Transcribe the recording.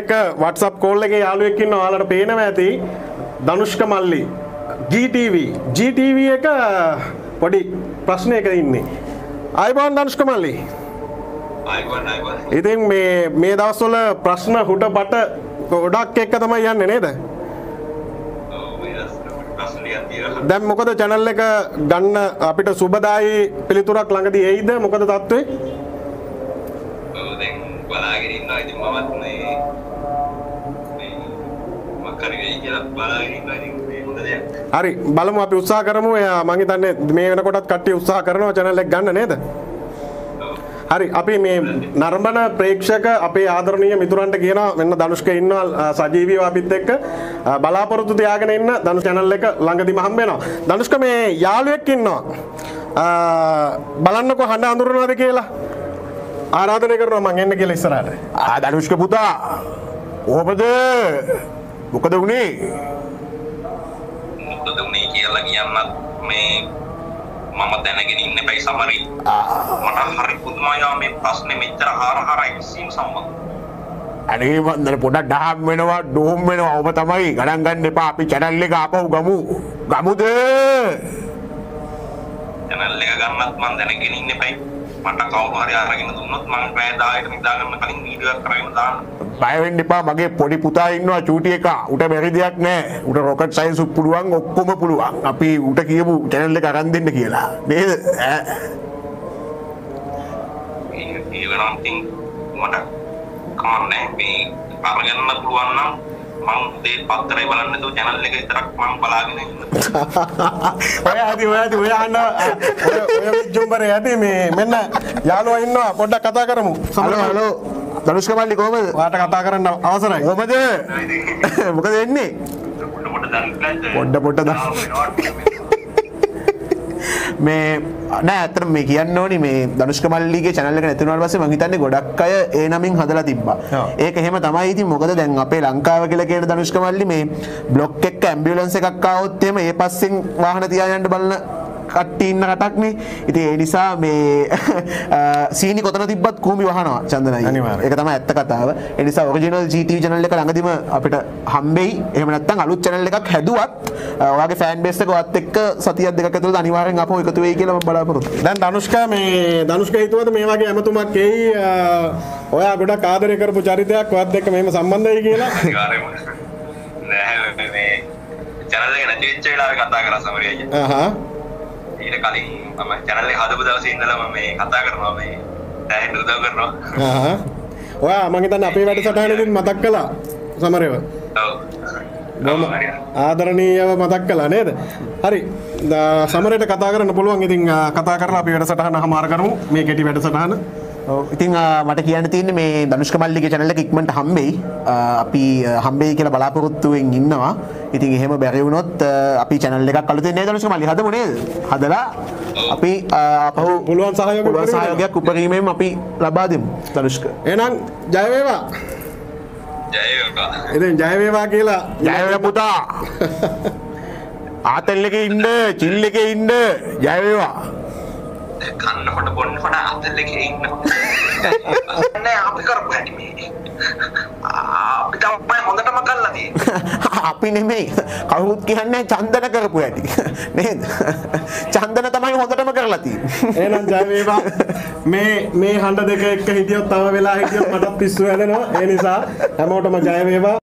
එක්ක WhatsApp call එකේ යාළුවෙක් ඉන්නවා. ඔයාලට පේනවා ඇති. ධනුෂ්ක මල්ලි. GTV GTV එක පොඩි ප්‍රශ්නයක ඉන්නේ. ආයිබෝන් ධනුෂ්ක මල්ලි. ඉතින් මේ මේ දවස්වල ප්‍රශ්න හුට බට ගොඩක් එක්ක තමයි යන්නේ නේද? දැන් මොකද channel එක ගන්න අපිට සුබදායි පිළිතුරක් ළඟදී එයිද? මොකද තත්ත්වේ බලාගෙන ඉන්නවා. ඉතින් මමත් මේ මේ මොකක් හරි වෙයි කියලා බලාගෙන ඉන්නවා. ඉතින් මේ හොඳ දෙයක්. හරි බලමු අපි උත්සාහ කරමු. එයා මං හිතන්නේ මේ වෙනකොටත් කට්ටිය උත්සාහ කරනවා channel එක ගන්න නේද? ඔව් හරි අපි මේ නර්මන ප්‍රේක්ෂක අපේ ආදරණීය මිතුරන්ට කියනවා. මෙන්න ධනුෂ්ක ඉන්නවා අ, සජීවීව අපිත් එක්ක. අ, බලාපොරොත්තු තියාගෙන ඉන්න ධනුෂ් channel එක ළඟදිම හම්බ වෙනවා. ධනුෂ්ක මේ යාළුවෙක් ඉන්නවා. අ, බලන්නකෝ හඬ අඳුරනවාද කියලා. ආරාධනය කරනවා මං එන්න කියලා ඉස්සරහට. ආ දනුෂ්ක පුතා. කොහොමද? මොකද වුණේ මොකද උනේ කියලා කියන්නත් මේ මම දැනගෙන ඉන්න බැයි සමරි. මට හරි පුදුමයි මේ ප්‍රශ්නේ මෙච්චර හාර හාර ඉස්සීම සම්බන්ධ අනේ වන්දන පොඩක් ඩහම් වෙනවා ඩෝම් වෙනවා. ඔබ තමයි ගණන් ගන්න එපා. අපි channel එක ආපහු ගමු. ගමුද? Channel එක ගන්නත් මම දැනගෙන ඉන්න බැයි මට කවුරු හරි අරගෙන දුන්නොත් මම පැය 10කට නිදාගන්න කලින් වීඩියෝ එකක් කරගෙන දාන්න. බය වෙන්න එපා. මගේ පොඩි පුතා ඉන්නවා චූටි එකා උට බැරි දෙයක් නෑ. උට රොකට් සයින්ස් පුළුවන් ඔක්කොම පුළුවන්. අපි උට කියමු channel එක අරන් දෙන්න කියලා. නේද? ඈ. ඒ වෙනම් ඉතින් මට කමන්නේ මේ අරගන්න පුළුවන් නම් මං දේ පත්තරේ බලන්න නැතුව channel එක විතරක් මං බලාගෙන. ඔය ඇති ඔය ඇති ඔය අහන්න ඔය විජ්ජුම්බරේ ඇති මේ මෙන්න යාළුවා ඉන්නවා පොඩ්ඩක් කතා කරමු. හලෝ හලෝ දනුෂ්ක මල්ලි කොහමද? ඔයාට කතා කරන්න අවසරයි. කොහමද? මොකද වෙන්නේ? පොඩ පොඩ දැන් පොඩ පොඩ දා. මේ නෑ ඇත්තට මේ කියන්න ඕනි මේ ධනුෂ්ක මල්ලිගේ channel එක නැති වුණාට පස්සේ මං හිතන්නේ ගොඩක් අය ඒ නමින් හදලා තිබ්බා. ඒක එහෙම තමයි ඉතින් මොකද දැන් අපේ ලංකාව කියලා කියන ධනුෂ්ක මල්ලි මේ බ්ලොක් එක්ක ඇම්බියුලන්ස් එකක් ආවොත් එහෙම ඒ පස්සෙන් වාහන තියාගන්න බලන කට්ටිය ඉන්න රටක්නේ. ඉතින් ඒ නිසා මේ සීනි කොතන තිබ්බත් කූඹි වහනවා චන්දනයි. ඒක තමයි ඇත්ත කතාව. ඒ නිසා ඔරිජිනල් GTV channel එක ළඟදිම අපිට හම්බෙයි. එහෙම නැත්නම් අලුත් channel එකක් හැදුවත් ඔයාගේ fan base එක ඔයත් එක්ක සතියක් දෙකක් ඇතුළත අනිවාර්යෙන් අපෝ එකතු වෙයි කියලා මම බලාපොරොත්තු වෙනවා. දැන් ධනුෂ්ක මේ ධනුෂ්ක හිතුවද මේ වගේ ඇමතුමක් එයි ඔයා ගොඩක් ආදරය කරපු චරිතයක් ඔයත් එක්ක මෙහෙම සම්බන්ධයි කියලා නෑ මේ channel එක නැති වෙච්ච වෙලාවේ කතා කරා සමරිය අයියා. ආහා ඊට කලින් මම එක හදපු දවසේ ඉඳලා මම මේ කතා කරනවා මේ දැන් උදව් කරනවා. ආහා. ඔයා මං හිතන්නේ අපේ වැඩසටහනේදීත් මතක් කළා සමරේව. ඔව්. ආදරණීයව මතක් කළා නේද? හරි. සමරයට කතා කරන්න පුළුවන්. ඉතින් කතා කරලා අපි වැඩසටහන හමාර කරමු මේ කෙටි වැඩසටහන. ඉතින් මට කියන්න තියෙන්නේ මේ ධනුෂ්ක මල්ලිගේ channel එක ඉක්මනට හම්බෙයි. අපි හම්බෙයි කියලා බලාපොරොත්තුවෙන් ඉන්නවා. ඉතින් එහෙම බැරි වුණොත් අ, අපි channel එකක් අලුතෙන් නේද ධනුෂ්ක මල්ලි හදමු නේද? හදලා අපි අපහු පුළුවන් සහයෝගයක් පුළුවන් උපරිමයෙන්. සහයෝගයක් උපරීමයෙන් අපි ලබා දෙමු ධනුෂ්ක. එහෙනම් ජය වේවා ජය වේවා. ඉතින් ජය වේවා කියලා ජය වේවා පුතා. ආතල් එකේ ඉන්න, චිල් එකේ ඉන්න ජය වේවා. කන්නකොට බොන්නකොට අතල් එකේ ඉන්න. අපි කරපු හැටි මේ. අපි තමයි හොඳටම කරලා තියෙන්නේ. අපි නෙමෙයි. කවුරුත් කියන්නේ චන්දන කරපු ඇති නේද? චන්දන තමයි හොඳටම කරලා තියෙන්නේ. එහෙනම් ජය වේවා මේ මේ හඬ දෙක එක්ක හිටියොත් තව වෙලා හිටියොත් මටත් පිස්සු හැදෙනවා. ඒ නිසා හැමෝටම ජය වේවා